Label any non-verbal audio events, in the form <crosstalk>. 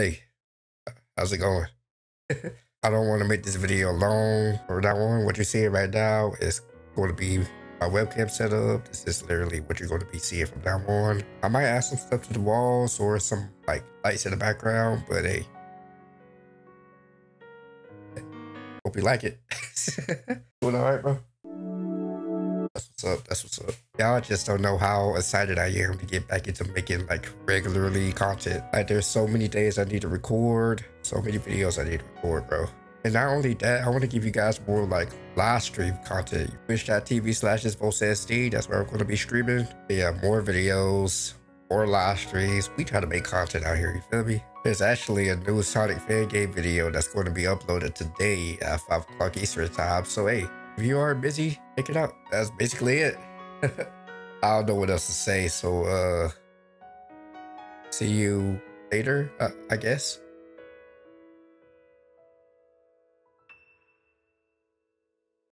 Hey, how's it going? I don't want to make this video long or that one. What you're seeing right now is going to be my webcam setup. This is literally what you're going to be seeing from now on. I might add some stuff to the walls or some like lights in the background, but hey, hope you like it. <laughs> Doing all right, bro? That's what's up. That's what's up. Y'all just don't know how excited I am to get back into making like regularly content. Like there's so many days I need to record, so many videos I need to record, bro. And not only that, I want to give you guys more like live stream content. Twitch.tv slash SD. That's where I'm going to be streaming. Yeah, more videos, more live streams. We try to make content out here, you feel me? There's actually a new Sonic fan game video that's going to be uploaded today at 5 o'clock Eastern time. So hey, if you are busy, check it out. That's basically it. <laughs> I don't know what else to say. So, uh, see you later, uh, I guess.